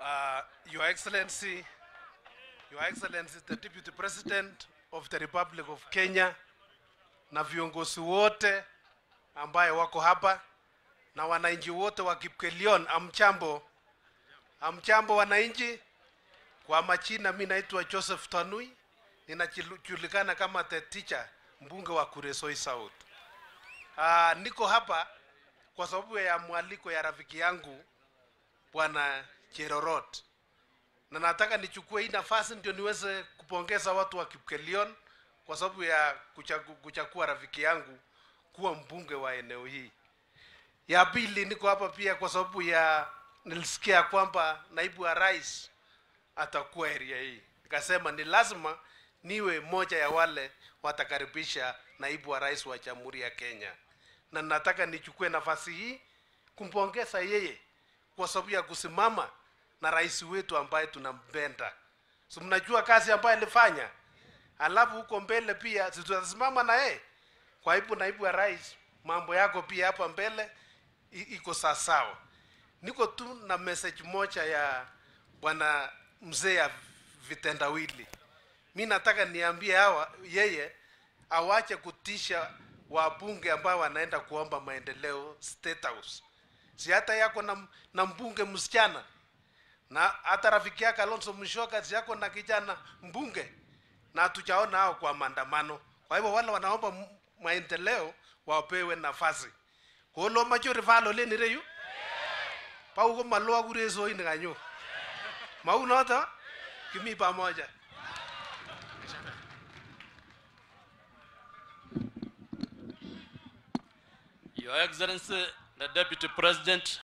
Uh, Your Excellency, Your Excellency the Deputy President of the Republic of Kenya na viongozi wote ambaye wako hapa na wananchi wote wa Kipkelion, amchambo, amchambo wananchi. Kwa machina mi naitwa Joseph Tanui, ninajulikana kama the teacher, mbunge wa Kuresoi South. Uh, niko hapa kwa sababu ya mwaliko ya rafiki yangu bwana Cherorot, na nataka nichukue hii nafasi ndio niweze kupongeza watu wa Kipkelion kwa sababu ya kuchagu, kuchagua rafiki yangu kuwa mbunge wa eneo hii. Ya pili, niko hapa pia kwa sababu ya nilisikia kwamba naibu wa rais atakuwa area hii, nikasema ni lazima niwe moja ya wale watakaribisha naibu wa rais wa Jamhuri ya Kenya, na nataka nichukue nafasi hii kumpongeza yeye kwa sababu ya kusimama na rais wetu ambaye tunampenda. So mnajua kazi ambayo alifanya, alafu huko mbele pia si tutasimama na yeye. Kwa hivyo, naibu ya rais, mambo yako pia hapa mbele iko sawasawa. Niko tu na message moja ya bwana mzee ya vitendawili. Mi nataka niambie hawa yeye awache kutisha wabunge ambao wanaenda kuomba maendeleo State House. Si hata yako na, na mbunge msichana. Na hata rafiki yake Alonso mshoka si yako na kijana mbunge, na hatujaona hao kwa maandamano. Kwa hivyo wale wanaomba maendeleo wapewe nafasi. Kolo machori valo leni reyu pau ko malwa kure so ini kanyo mau noto kimi pamoja Your Excellency, the Deputy President